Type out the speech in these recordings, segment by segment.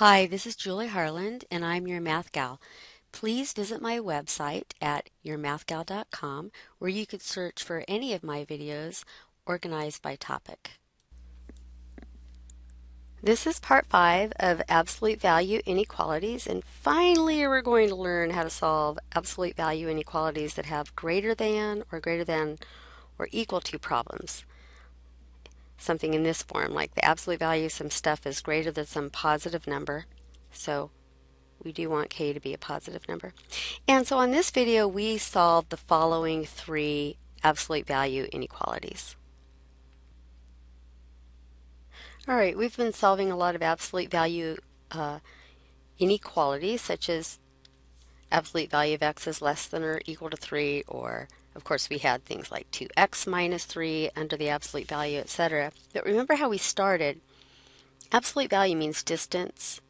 Hi, this is Julie Harland, and I'm your Math Gal. Please visit my website at yourmathgal.com where you could search for any of my videos organized by topic. This is part five of absolute value inequalities, and finally we're going to learn how to solve absolute value inequalities that have greater than or greater than or equal to problems something in this form, like the absolute value of some stuff is greater than some positive number. So we do want k to be a positive number. And so on this video, we solved the following three absolute value inequalities. All right, we've been solving a lot of absolute value uh, inequalities, such as absolute value of x is less than or equal to 3, or of course, we had things like 2x minus 3 under the absolute value, etc. But remember how we started? Absolute value means distance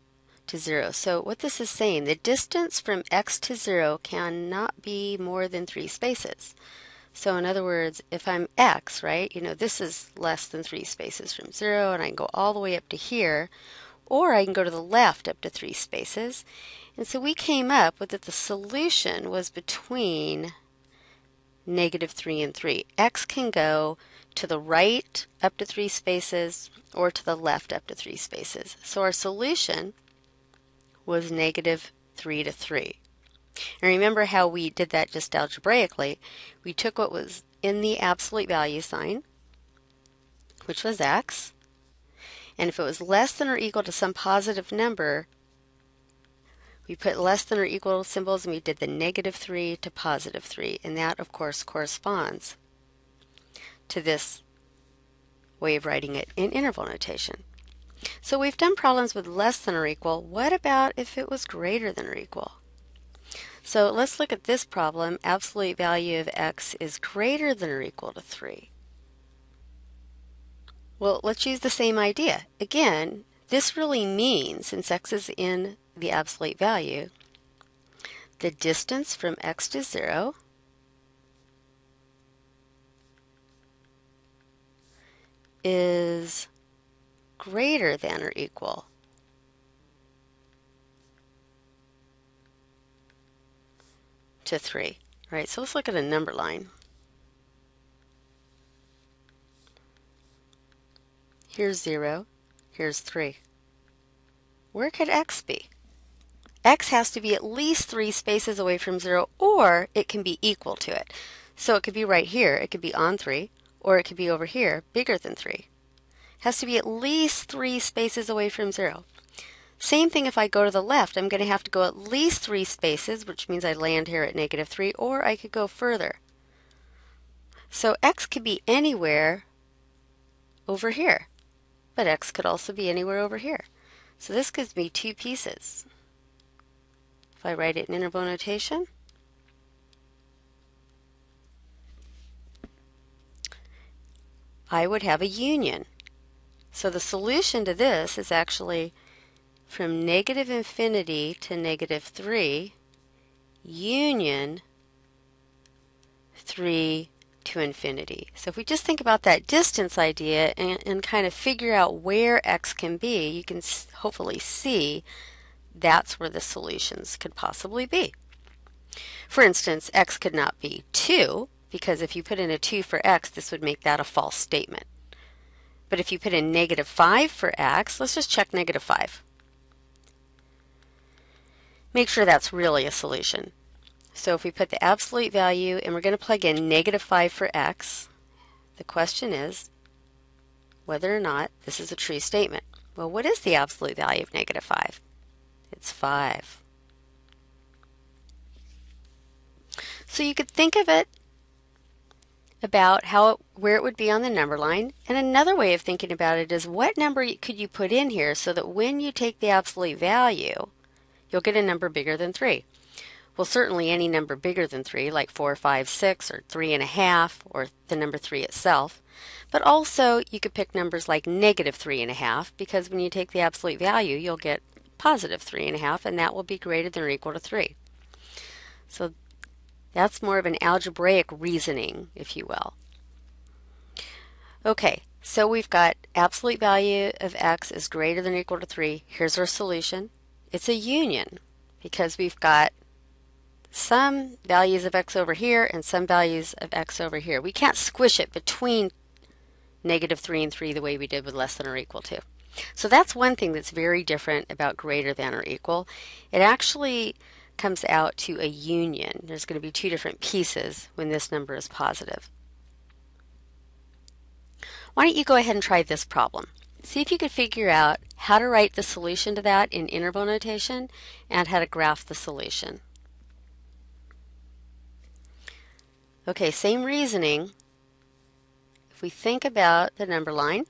to 0. So what this is saying, the distance from x to 0 cannot be more than 3 spaces. So in other words, if I'm x, right, you know, this is less than 3 spaces from 0, and I can go all the way up to here, or I can go to the left up to 3 spaces. And so we came up with that the solution was between negative 3 and 3. x can go to the right up to 3 spaces or to the left up to 3 spaces. So our solution was negative 3 to 3. And remember how we did that just algebraically. We took what was in the absolute value sign, which was x, and if it was less than or equal to some positive number, we put less than or equal symbols and we did the negative 3 to positive 3. And that, of course, corresponds to this way of writing it in interval notation. So we've done problems with less than or equal. What about if it was greater than or equal? So let's look at this problem. Absolute value of x is greater than or equal to 3. Well, let's use the same idea. Again, this really means, since x is in the absolute value, the distance from x to 0 is greater than or equal to 3. Right, so let's look at a number line. Here's 0, here's 3. Where could x be? x has to be at least three spaces away from 0, or it can be equal to it. So it could be right here, it could be on 3, or it could be over here, bigger than 3. It has to be at least three spaces away from 0. Same thing if I go to the left, I'm going to have to go at least three spaces, which means I land here at negative 3, or I could go further. So x could be anywhere over here, but x could also be anywhere over here. So this gives me two pieces. If I write it in interval notation, I would have a union. So the solution to this is actually from negative infinity to negative 3, union 3 to infinity. So if we just think about that distance idea and, and kind of figure out where x can be, you can hopefully see that's where the solutions could possibly be. For instance, x could not be 2, because if you put in a 2 for x, this would make that a false statement. But if you put in negative 5 for x, let's just check negative 5. Make sure that's really a solution. So if we put the absolute value, and we're going to plug in negative 5 for x, the question is whether or not this is a true statement. Well, what is the absolute value of negative 5? It's 5. So you could think of it about how where it would be on the number line. And another way of thinking about it is what number could you put in here so that when you take the absolute value, you'll get a number bigger than 3. Well, certainly any number bigger than 3, like 4, 5, 6, or 3.5, or the number 3 itself. But also, you could pick numbers like negative 3.5, because when you take the absolute value, you'll get positive 3.5, and that will be greater than or equal to 3. So that's more of an algebraic reasoning, if you will. Okay, So we've got absolute value of x is greater than or equal to 3. Here's our solution. It's a union because we've got some values of x over here and some values of x over here. We can't squish it between negative 3 and 3 the way we did with less than or equal to. So that's one thing that's very different about greater than or equal. It actually comes out to a union. There's going to be two different pieces when this number is positive. Why don't you go ahead and try this problem. See if you could figure out how to write the solution to that in interval notation and how to graph the solution. Okay, same reasoning. If we think about the number line,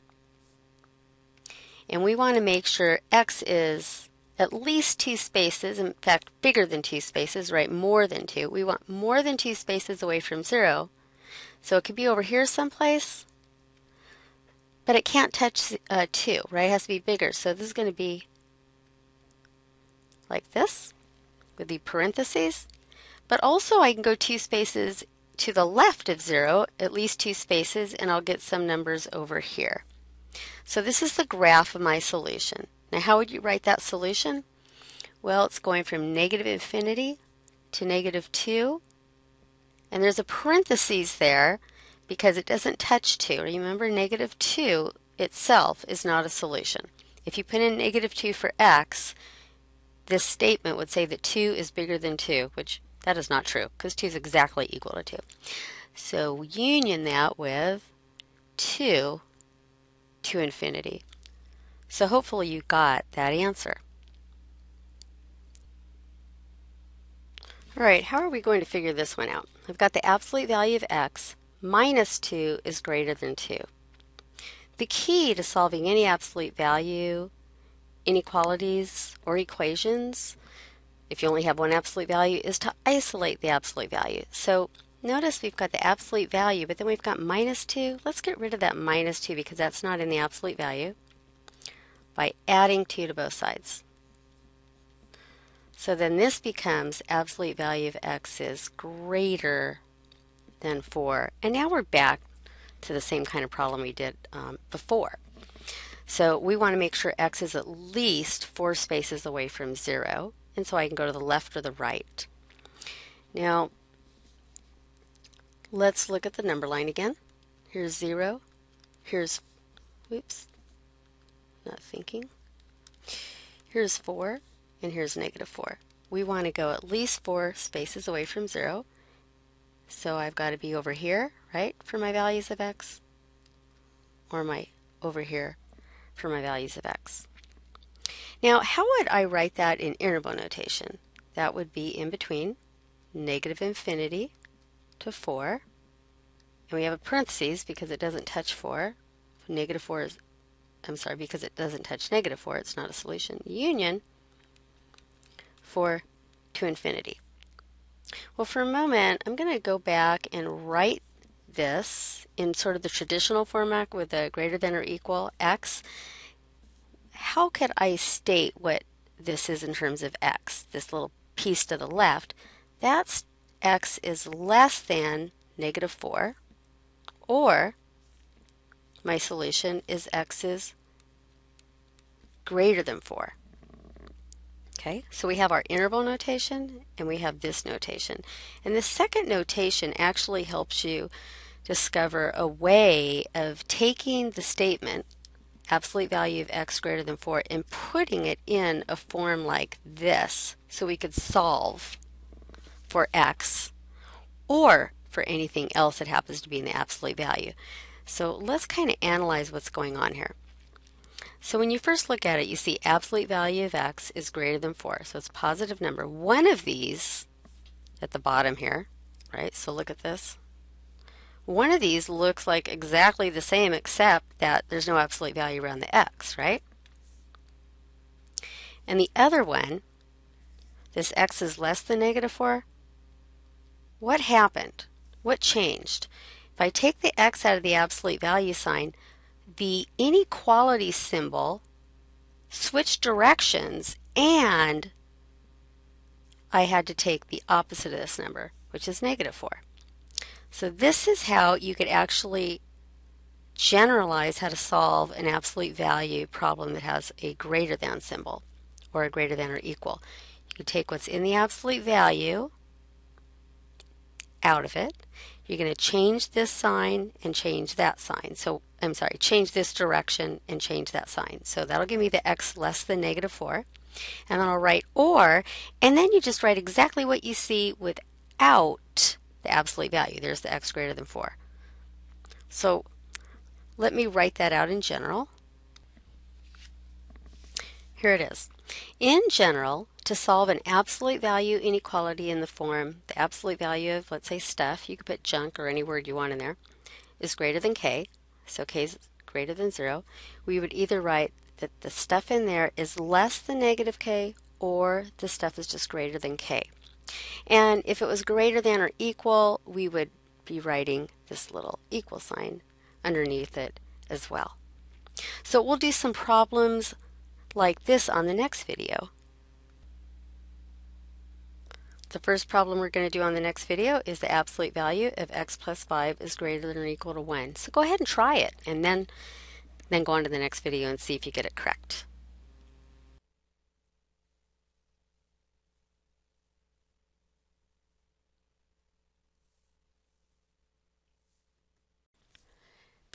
and we want to make sure x is at least two spaces, in fact, bigger than two spaces, right? More than two. We want more than two spaces away from zero. So it could be over here someplace, but it can't touch uh, two, right? It has to be bigger. So this is going to be like this with the parentheses. But also I can go two spaces to the left of zero, at least two spaces, and I'll get some numbers over here. So this is the graph of my solution. Now how would you write that solution? Well, it's going from negative infinity to negative 2. And there's a parenthesis there because it doesn't touch 2. Remember, negative 2 itself is not a solution. If you put in negative 2 for x, this statement would say that 2 is bigger than 2, which that is not true because 2 is exactly equal to 2. So union that with 2 to infinity. So hopefully you got that answer. All right, how are we going to figure this one out? I've got the absolute value of x minus 2 is greater than 2. The key to solving any absolute value inequalities or equations, if you only have one absolute value, is to isolate the absolute value. So Notice we've got the absolute value, but then we've got minus 2. Let's get rid of that minus 2 because that's not in the absolute value by adding 2 to both sides. So then this becomes absolute value of x is greater than 4. And now we're back to the same kind of problem we did um, before. So we want to make sure x is at least 4 spaces away from 0. And so I can go to the left or the right. Now, Let's look at the number line again. Here's 0. Here's, whoops, not thinking. Here's 4, and here's negative 4. We want to go at least 4 spaces away from 0. So I've got to be over here, right, for my values of x, or my over here for my values of x. Now, how would I write that in interval notation? That would be in between negative infinity to 4. And we have a parentheses because it doesn't touch 4. Negative 4 is, I'm sorry, because it doesn't touch negative 4, it's not a solution. Union 4 to infinity. Well, for a moment, I'm going to go back and write this in sort of the traditional format with a greater than or equal x. How could I state what this is in terms of x, this little piece to the left? That's x is less than negative 4, or my solution is x is greater than 4. Okay, so we have our interval notation and we have this notation. And the second notation actually helps you discover a way of taking the statement absolute value of x greater than 4 and putting it in a form like this so we could solve for x or for anything else that happens to be in the absolute value. So let's kind of analyze what's going on here. So when you first look at it, you see absolute value of x is greater than 4. So it's a positive number. One of these at the bottom here, right? So look at this. One of these looks like exactly the same except that there's no absolute value around the x, right? And the other one, this x is less than negative 4, what happened? What changed? If I take the x out of the absolute value sign, the inequality symbol switched directions and I had to take the opposite of this number, which is negative 4. So this is how you could actually generalize how to solve an absolute value problem that has a greater than symbol or a greater than or equal. You take what's in the absolute value out of it. You're going to change this sign and change that sign. So, I'm sorry, change this direction and change that sign. So that'll give me the x less than negative 4. And then I'll write or, and then you just write exactly what you see without the absolute value. There's the x greater than 4. So let me write that out in general. Here it is. In general, to solve an absolute value inequality in the form, the absolute value of, let's say, stuff, you could put junk or any word you want in there, is greater than k, so k is greater than 0, we would either write that the stuff in there is less than negative k or the stuff is just greater than k. And if it was greater than or equal, we would be writing this little equal sign underneath it as well. So we'll do some problems like this on the next video. The first problem we're going to do on the next video is the absolute value of x plus 5 is greater than or equal to 1. So go ahead and try it and then, then go on to the next video and see if you get it correct.